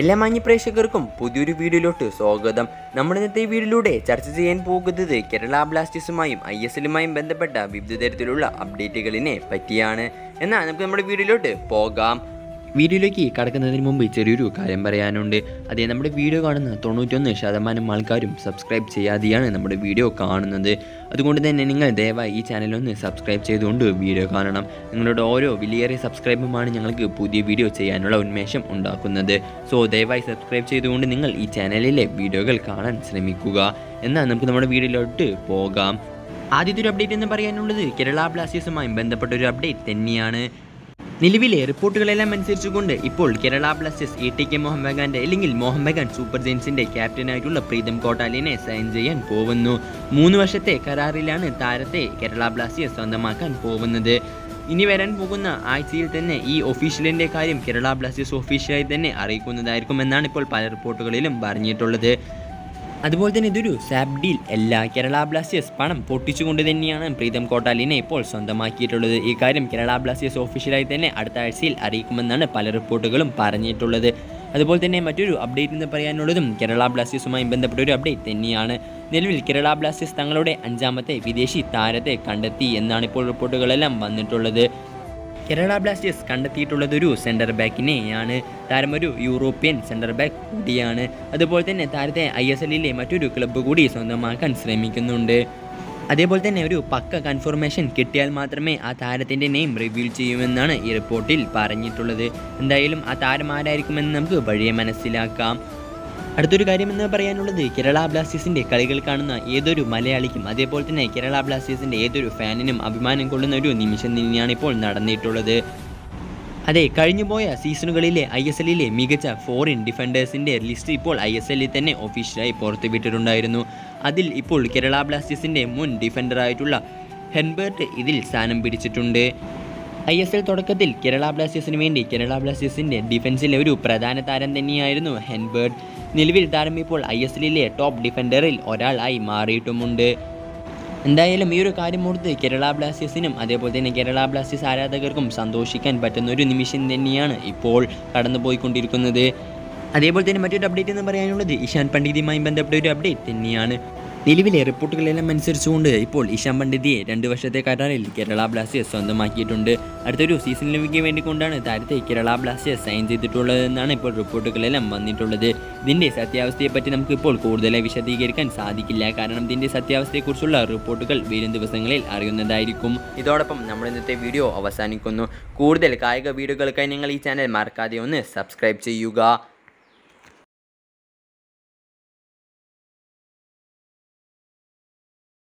എല്ലാ മാന്യ പ്രേക്ഷകർക്കും പുതിയൊരു വീഡിയോയിലോട്ട് സ്വാഗതം. നമ്മൾ ഇന്നത്തെ വീഡിയോയിലൂടെ ചർച്ച ചെയ്യാൻ പോകുന്നത് കേരള ബ്ലാസ്റ്റേഴ്സുമായും ഐ എസ് എല്ലുമായും ബന്ധപ്പെട്ട വിവിധ തരത്തിലുള്ള അപ്ഡേറ്റുകളിനെ പറ്റിയാണ്. എന്നാൽ നമുക്ക് നമ്മുടെ വീഡിയോയിലോട്ട് പോകാം. വീഡിയോയിലേക്ക് കടക്കുന്നതിന് മുമ്പ് ചെറിയൊരു കാര്യം പറയാനുണ്ട്. അതേ നമ്മുടെ വീഡിയോ കാണുന്ന തൊണ്ണൂറ്റൊന്ന് ശതമാനം ആൾക്കാരും സബ്സ്ക്രൈബ് ചെയ്യാതെയാണ് നമ്മുടെ വീഡിയോ കാണുന്നത്. അതുകൊണ്ട് തന്നെ നിങ്ങൾ ദയവായി ഈ ചാനലൊന്ന് സബ്സ്ക്രൈബ് ചെയ്തുകൊണ്ട് വീഡിയോ കാണണം. നിങ്ങളുടെ ഓരോ വിലയേറിയ സബ്സ്ക്രൈബുമാണ് ഞങ്ങൾക്ക് പുതിയ വീഡിയോ ചെയ്യാനുള്ള ഉന്മേഷം ഉണ്ടാക്കുന്നത്. സോ ദയവായി സബ്സ്ക്രൈബ് ചെയ്തുകൊണ്ട് നിങ്ങൾ ഈ ചാനലിലെ വീഡിയോകൾ കാണാൻ ശ്രമിക്കുക. എന്നാൽ നമുക്ക് നമ്മുടെ വീഡിയോയിലോട്ട് പോകാം. ആദ്യത്തെ ഒരു അപ്ഡേറ്റ് എന്ന് പറയാനുള്ളത് കേരള ബ്ലാസ്റ്റേഴ്സുമായി ബന്ധപ്പെട്ട ഒരു അപ്ഡേറ്റ് തന്നെയാണ്. നിലവിലെ റിപ്പോർട്ടുകളെല്ലാം അനുസരിച്ചുകൊണ്ട് ഇപ്പോൾ Kerala Blasters A T K Mohan ബഗാന്റെ അല്ലെങ്കിൽ മോഹൻ ബഗാൻ സൂപ്പർ ജെയിൻസിന്റെ ക്യാപ്റ്റനായിട്ടുള്ള പ്രീതം കോട്ടാലിനെ സൈൻ ചെയ്യാൻ പോകുന്നു. മൂന്ന് വർഷത്തെ കരാറിലാണ് താരത്തെ കേരള ബ്ലാസ്റ്റേഴ്സ് സ്വന്തമാക്കാൻ പോകുന്നത്. ഇനി വരാൻ പോകുന്ന ആഴ്ചയിൽ തന്നെ ഈ ഒഫീഷ്യലിന്റെ കാര്യം കേരള ബ്ലാസ്റ്റേഴ്സ് ഒഫീഷ്യലായി തന്നെ അറിയിക്കുന്നതായിരിക്കും എന്നാണ് ഇപ്പോൾ പല റിപ്പോർട്ടുകളിലും പറഞ്ഞിട്ടുള്ളത്. അതുപോലെ തന്നെ ഇതൊരു സാബ് ഡീൽ എല്ലാ കേരള ബ്ലാസ്റ്റേഴ്സ് പണം പൊട്ടിച്ചുകൊണ്ട് തന്നെയാണ് പ്രീതം കോട്ടാലിനെ ഇപ്പോൾ സ്വന്തമാക്കിയിട്ടുള്ളത്. ഈ കാര്യം കേരള ബ്ലാസ്റ്റേഴ്സ് ഒഫീഷ്യലായി തന്നെ അടുത്ത ആഴ്ചയിൽ അറിയിക്കുമെന്നാണ് പല റിപ്പോർട്ടുകളും പറഞ്ഞിട്ടുള്ളത്. അതുപോലെ തന്നെ മറ്റൊരു അപ്ഡേറ്റ് എന്ന് പറയാനുള്ളതും കേരള ബ്ലാസ്റ്റേഴ്സുമായി ബന്ധപ്പെട്ട ഒരു അപ്ഡേറ്റ് തന്നെയാണ്. നിലവിൽ കേരള ബ്ലാസ്റ്റേഴ്സ് തങ്ങളുടെ അഞ്ചാമത്തെ വിദേശി താരത്തെ കണ്ടെത്തി എന്നാണ് ഇപ്പോൾ റിപ്പോർട്ടുകളെല്ലാം വന്നിട്ടുള്ളത്. കേരള ബ്ലാസ്റ്റേഴ്സ് കണ്ടെത്തിയിട്ടുള്ളത് ഒരു സെന്റർ ബാക്കിനെയാണ് താരം ഒരു യൂറോപ്യൻ സെന്റർ ബാക്ക് കൂടിയാണ്. അതുപോലെ തന്നെ താരത്തെ ഐ എസ് എല്ലിലെ മറ്റൊരു ക്ലബ്ബ് കൂടി സ്വന്തമാക്കാൻ ശ്രമിക്കുന്നുണ്ട്. അതേപോലെ തന്നെ ഒരു പക്ക കൺഫർമേഷൻ കിട്ടിയാൽ മാത്രമേ ആ താരത്തിന്റെ നെയിം റിവീൽ ചെയ്യുമെന്നാണ് ഈ റിപ്പോർട്ടിൽ പറഞ്ഞിട്ടുള്ളത്. എന്തായാലും ആ താരം ആരായിരിക്കുമെന്ന് നമുക്ക് വഴിയെ മനസ്സിലാക്കാം. അടുത്തൊരു കാര്യം എന്ന് പറയാനുള്ളത് കേരള ബ്ലാസ്റ്റേഴ്സിന്റെ കളികൾ കാണുന്ന ഏതൊരു മലയാളിക്കും അതേപോലെ തന്നെ കേരള ബ്ലാസ്റ്റേഴ്സിന്റെ ഏതൊരു ഫാനിനും അഭിമാനം കൊള്ളുന്ന ഒരു നിമിഷം തന്നെയാണ് ഇപ്പോൾ നടന്നിട്ടുള്ളത്. അതെ കഴിഞ്ഞുപോയ സീസണുകളിലെ ഐ എസ് എല്ലിലെ മികച്ച ഫോറിൻ ഡിഫൻഡേഴ്സിന്റെ ലിസ്റ്റ് ഇപ്പോൾ ഐ എസ് എല്ലിൽ തന്നെ ഒഫീഷ്യലായി പുറത്തുവിട്ടിട്ടുണ്ടായിരുന്നു. അതിൽ ഇപ്പോൾ കേരള ബ്ലാസ്റ്റേഴ്സിന്റെ മുൻ ഡിഫൻഡറായിട്ടുള്ള ഹെൻബേർട്ട് ഇതിൽ സ്ഥാനം പിടിച്ചിട്ടുണ്ട്. ഐ എസ് എൽ തുടക്കത്തിൽ കേരള ബ്ലാസ്റ്റേഴ്സിന് വേണ്ടി കേരള ബ്ലാസ്റ്റേഴ്സിന്റെ ഡിഫൻസിലെ ഒരു പ്രധാന താരം തന്നെയായിരുന്നു ഹെൻബേർഡ് നിലവിൽ താരം ഇപ്പോൾ ഐ എസ് എല്ലിലെ ടോപ്പ് ഡിഫൻഡറിൽ ഒരാളായി മാറിയിട്ടുമുണ്ട്. എന്തായാലും ഈ ഒരു കാര്യം ഓർത്ത് കേരള ബ്ലാസ്റ്റേഴ്സിനും അതേപോലെ തന്നെ കേരള ബ്ലാസ്റ്റേഴ്സ് ആരാധകർക്കും സന്തോഷിക്കാൻ പറ്റുന്ന ഒരു നിമിഷം തന്നെയാണ് ഇപ്പോൾ കടന്നുപോയിക്കൊണ്ടിരിക്കുന്നത്. അതേപോലെ തന്നെ മറ്റൊരു അപ്ഡേറ്റ് എന്ന് പറയാനുള്ളത് ഇഷാൻ പണ്ഡിതുമായി ബന്ധപ്പെട്ട ഒരു അപ്ഡേറ്റ് തന്നെയാണ്. നിലവിലെ റിപ്പോർട്ടുകളെല്ലാം അനുസരിച്ചുകൊണ്ട് ഇപ്പോൾ ഇഷാൻ പണ്ഡിതിയെ രണ്ട് വർഷത്തെ കരാറിൽ കേരള ബ്ലാസ്റ്റേഴ്സ് സ്വന്തമാക്കിയിട്ടുണ്ട്. അടുത്തൊരു സീസണിലേക്ക് വേണ്ടി കൊണ്ടാണ് താരത്തെ കേരള ബ്ലാസ്റ്റേഴ്സ് സൈൻ ചെയ്തിട്ടുള്ളതെന്നാണ് ഇപ്പോൾ റിപ്പോർട്ടുകളെല്ലാം വന്നിട്ടുള്ളത്. ഇതിന്റെ സത്യാവസ്ഥയെപ്പറ്റി നമുക്ക് ഇപ്പോൾ കൂടുതലായി വിശദീകരിക്കാൻ സാധിക്കില്ല. കാരണം ഇതിന്റെ സത്യാവസ്ഥയെക്കുറിച്ചുള്ള റിപ്പോർട്ടുകൾ വരും ദിവസങ്ങളിൽ അറിയുന്നതായിരിക്കും. ഇതോടൊപ്പം നമ്മൾ ഇന്നത്തെ വീഡിയോ അവസാനിക്കുന്നു. കൂടുതൽ കായിക വീഡിയോകൾക്കായി നിങ്ങൾ ഈ ചാനൽ മറക്കാതെ ഒന്ന് സബ്സ്ക്രൈബ് ചെയ്യുക.